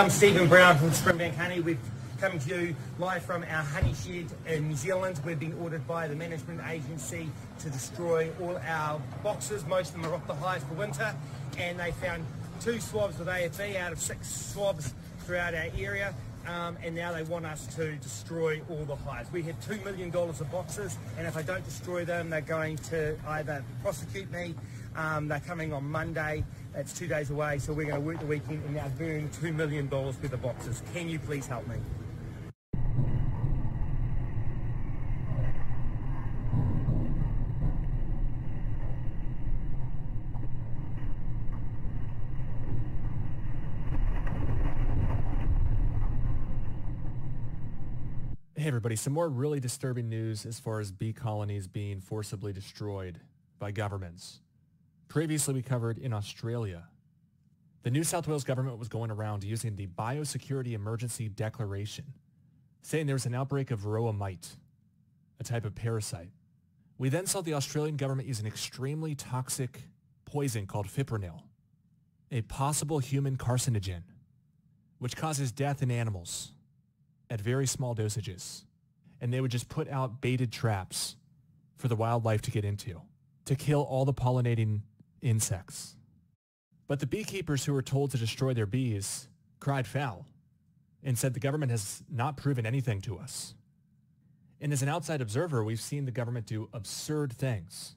I'm Stephen Brown from Springbank Honey. We've come to you live from our honey shed in New Zealand. We've been ordered by the management agency to destroy all our boxes. Most of them are off the hives for winter. And they found two swabs with AFB out of six swabs throughout our area. Um, and now they want us to destroy all the hives. We have $2 million of boxes, and if I don't destroy them, they're going to either prosecute me, um, they're coming on Monday, that's two days away, so we're going to work the weekend and now burn $2 million worth of boxes. Can you please help me? Hey, everybody, some more really disturbing news as far as bee colonies being forcibly destroyed by governments. Previously, we covered in Australia. The New South Wales government was going around using the Biosecurity Emergency Declaration, saying there was an outbreak of varroa mite, a type of parasite. We then saw the Australian government use an extremely toxic poison called fipronil, a possible human carcinogen, which causes death in animals at very small dosages. And they would just put out baited traps for the wildlife to get into to kill all the pollinating insects. But the beekeepers who were told to destroy their bees cried foul and said the government has not proven anything to us. And as an outside observer, we've seen the government do absurd things,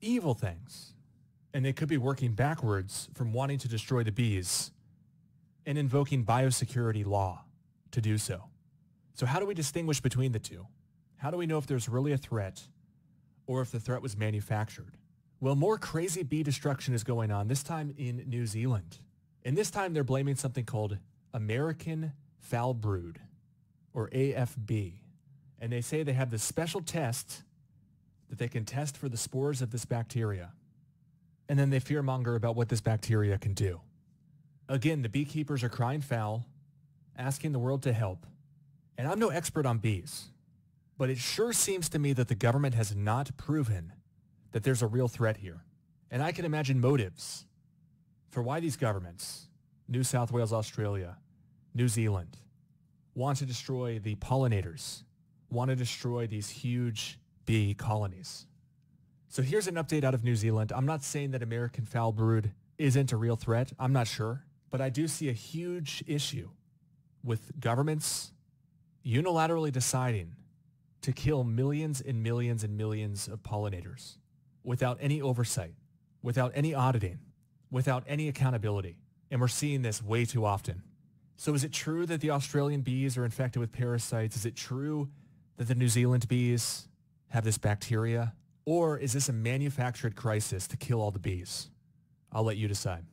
evil things. And they could be working backwards from wanting to destroy the bees and invoking biosecurity law to do so. So how do we distinguish between the two? How do we know if there's really a threat or if the threat was manufactured? Well, more crazy bee destruction is going on, this time in New Zealand. And this time they're blaming something called American Foul Brood, or AFB. And they say they have this special test that they can test for the spores of this bacteria. And then they fearmonger about what this bacteria can do. Again, the beekeepers are crying foul, asking the world to help. And I'm no expert on bees, but it sure seems to me that the government has not proven that there's a real threat here. And I can imagine motives for why these governments, New South Wales, Australia, New Zealand, want to destroy the pollinators, want to destroy these huge bee colonies. So here's an update out of New Zealand. I'm not saying that American foul brood isn't a real threat. I'm not sure. But I do see a huge issue with governments unilaterally deciding to kill millions and millions and millions of pollinators without any oversight, without any auditing, without any accountability. And we're seeing this way too often. So is it true that the Australian bees are infected with parasites? Is it true that the New Zealand bees have this bacteria? Or is this a manufactured crisis to kill all the bees? I'll let you decide.